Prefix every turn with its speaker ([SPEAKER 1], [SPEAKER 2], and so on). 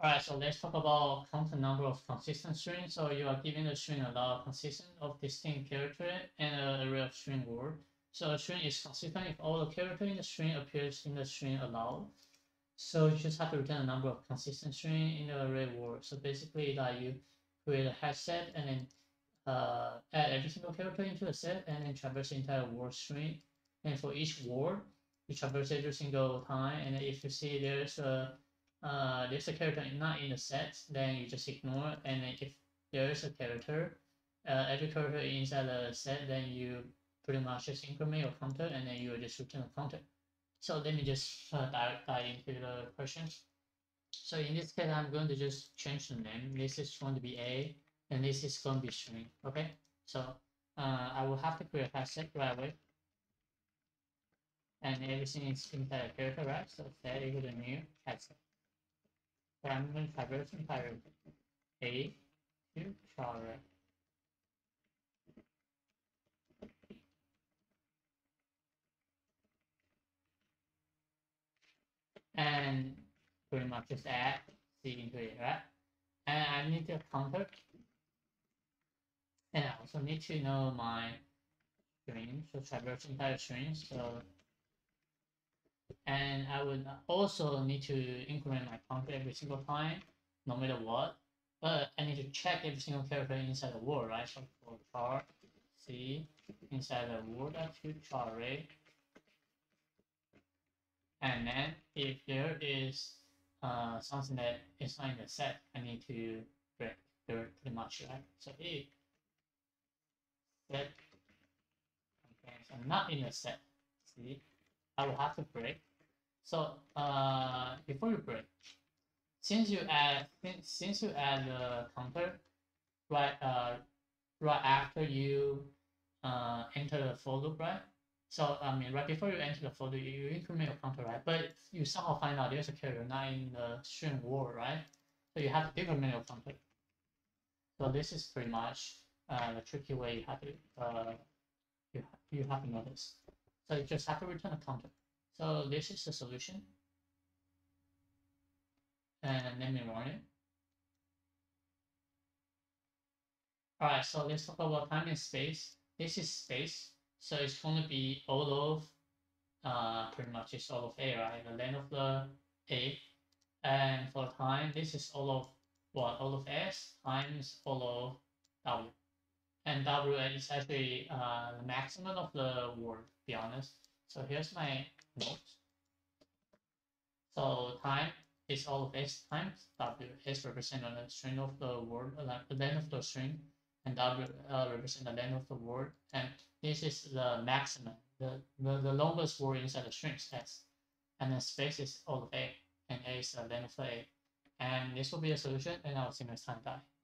[SPEAKER 1] Alright, so let's talk about count the number of consistent strings. So you are given a string allowed consistent of distinct character and an array of string word. So a string is consistent if all the character in the string appears in the string allowed. So you just have to return a number of consistent string in the array word. So basically like you create a hash set and then uh, add every single character into a set and then traverse the entire word string. And for each word, you traverse every single time. And if you see there's a uh, there's a character not in the set, then you just ignore. And if there's a character, uh, every character inside the set, then you pretty much just increment your counter, and then you just return a counter. So let me just uh, dive, dive into the questions. So in this case, I'm going to just change the name. This is going to be A, and this is going to be string. Okay, so uh, I will have to create a set right away. And everything is inside a character, right? So set equal to new set. Random traversing pirate. A to Chara. And pretty much just add C into it, right? And I need to counter. And I also need to know my string, so traverse entire string. So and I would also need to increment my counter every single time, no matter what. But I need to check every single character inside the word, right? So for char, C, inside the word, to char rate. And then if there is uh, something that is not in the set, I need to break there pretty much, right? So if set contains so not in the set, see, I will have to break. So uh, before you break, since you add since you add the counter right uh, right after you uh, enter the for loop, right? So I mean, right before you enter the for loop, you increment your counter, right? But you somehow find out there's a carrier not in the string word, right? So you have to increment your counter. So this is pretty much uh, the tricky way you have to uh, you you have to notice. So you just have to return a counter. So this is the solution. And let me run it. Alright, so let's talk about time and space. This is space. So it's going to be all of, uh, pretty much it's all of A, right? The length of the A. And for time, this is all of what? All of S times all of W. And W is actually uh, the maximum of the word, to be honest. So here's my notes. So time is all of s times w. S represent the string of the word, uh, the length of the string, and w uh, the length of the word. And this is the maximum, the, the, the longest word inside the string, s. And then space is all of a, and a is the length of a. And this will be a solution, and I'll see you next time. Bye.